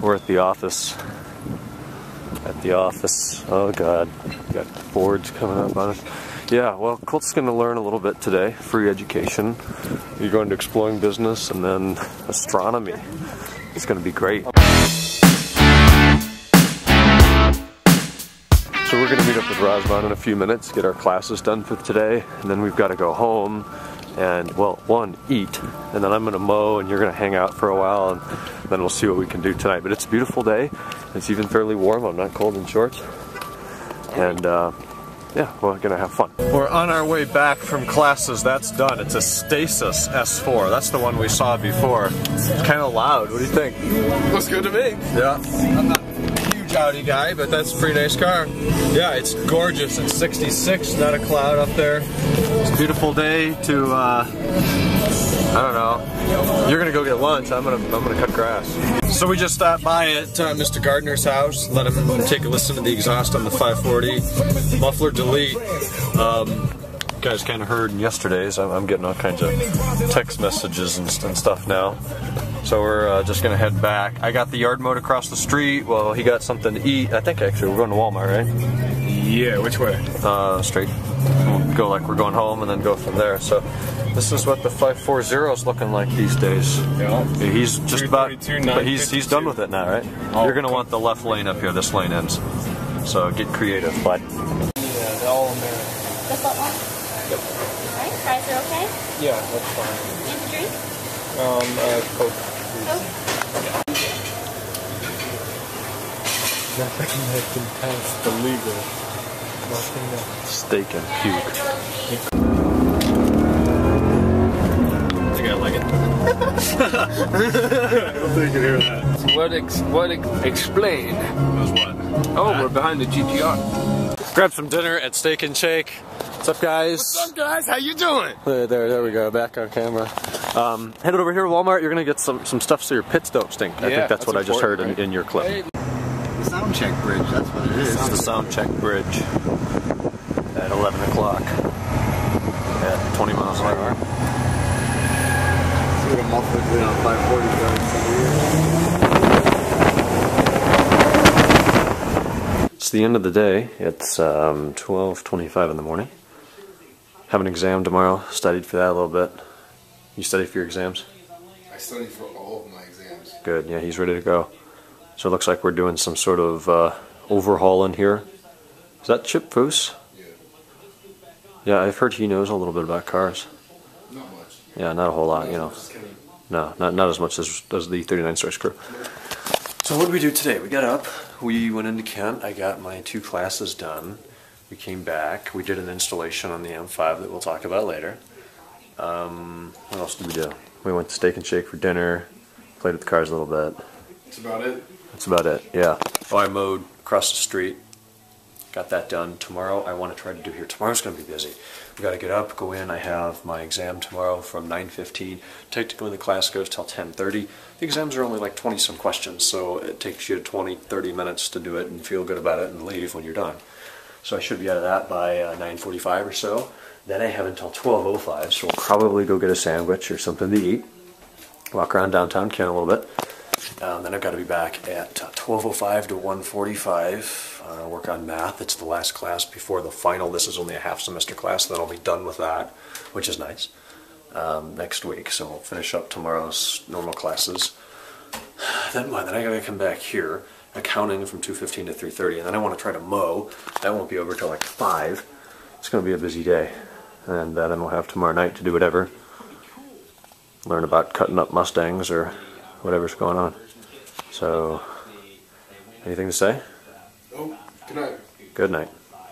We're at the office. At the office. Oh god. Got boards coming up on us. Yeah, well, Colt's going to learn a little bit today. Free education. You're going to exploring business and then astronomy. It's going to be great. So we're going to meet up with Razvan in a few minutes, get our classes done for today, and then we've got to go home and, well, one, eat, and then I'm going to mow and you're going to hang out for a while, and then we'll see what we can do tonight. But it's a beautiful day. It's even fairly warm. I'm not cold in shorts. And, uh, yeah, we're gonna have fun. We're on our way back from classes. That's done. It's a Stasis S4. That's the one we saw before. It's kind of loud. What do you think? Looks good to me. Yeah. I'm not a huge Audi guy, but that's a pretty nice car. Yeah, it's gorgeous. It's 66, not a cloud up there. It's a beautiful day to, uh, I don't know. You're gonna go get lunch. I'm gonna, I'm gonna cut grass. So we just stopped by at uh, Mr. Gardner's house, let him take a listen to the exhaust on the 540. Muffler delete. Um, guys kind of heard yesterday's. I'm, I'm, getting all kinds of text messages and, and stuff now. So we're uh, just gonna head back. I got the yard mode across the street. Well, he got something to eat. I think actually we're going to Walmart, right? Yeah, which way? Uh, straight. We'll go like we're going home and then go from there. So this is what the 540 is looking like these days. Yeah. He's just about, but he's he's done with it now, right? Oh, You're gonna want the left lane up here. This lane ends. So get creative, bud. Yeah, the all American. The foot one? Yep. Alright, fries are okay? Yeah, that's fine. And the drink? Um, uh, Coke. Coke? Nothing that can pass the legal. Nothing that. Steak and puke. I like it. I don't think you can hear that. What, ex what ex explain? Was what? Oh, we're behind the GTR. Grab some dinner at Steak and Shake. What's up, guys? What's up, guys? How you doing? There, there, there we go. Back on camera. Um, headed over here to Walmart. You're gonna get some some stuff so your pits don't stink. I think that's, that's what I just heard important, in, in your clip. Hey. The sound check bridge, that's what it is. It's the sound check bridge at 11 o'clock at 20 miles an hour. See what a muffler did on 540. It's the end of the day. It's um, 12:25 in the morning. Have an exam tomorrow. Studied for that a little bit. You studied for your exams? I studied for all of my exams. Good. Yeah, he's ready to go. So it looks like we're doing some sort of uh, overhaul in here. Is that Chip Foose? Yeah. Yeah, I've heard he knows a little bit about cars. Not much. Yeah, not a whole lot, you know. No, not, not as much as, as the 39 Stories crew. So what did we do today? We got up, we went into Kent, I got my two classes done. We came back, we did an installation on the M5 that we'll talk about later. Um, what else did we do? We went to Steak and Shake for dinner, played with the cars a little bit. That's about it. That's about it, yeah. Oh, I mowed across the street. Got that done. Tomorrow I want to try to do here. Tomorrow's going to be busy. We got to get up, go in. I have my exam tomorrow from 9.15. Technically the class goes till 10.30. The exams are only like 20 some questions, so it takes you 20, 30 minutes to do it and feel good about it and leave when you're done. So I should be out of that by uh, 9.45 or so. Then I have until 12.05, so we'll probably go get a sandwich or something to eat. Walk around downtown Kent a little bit. Um, then I've got to be back at uh, 12.05 to 1.45, uh, work on math. It's the last class before the final. This is only a half semester class, then I'll be done with that, which is nice, um, next week. So I'll finish up tomorrow's normal classes. Then? Then I gotta come back here, accounting from 2.15 to 3.30, and then I want to try to mow. That won't be over till like 5. It's going to be a busy day. And uh, then we'll have tomorrow night to do whatever. Learn about cutting up Mustangs or whatever's going on. So, anything to say? Oh, good night. Good night.